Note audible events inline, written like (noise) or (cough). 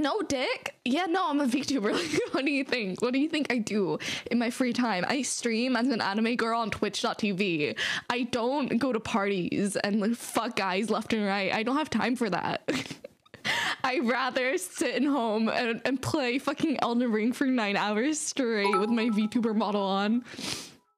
No, dick. Yeah, no, I'm a VTuber. Like, (laughs) what do you think? What do you think I do in my free time? I stream as an anime girl on Twitch.tv. I don't go to parties and like fuck guys left and right. I don't have time for that. (laughs) I'd rather sit in home and, and play fucking Elden Ring for nine hours straight with my VTuber model on.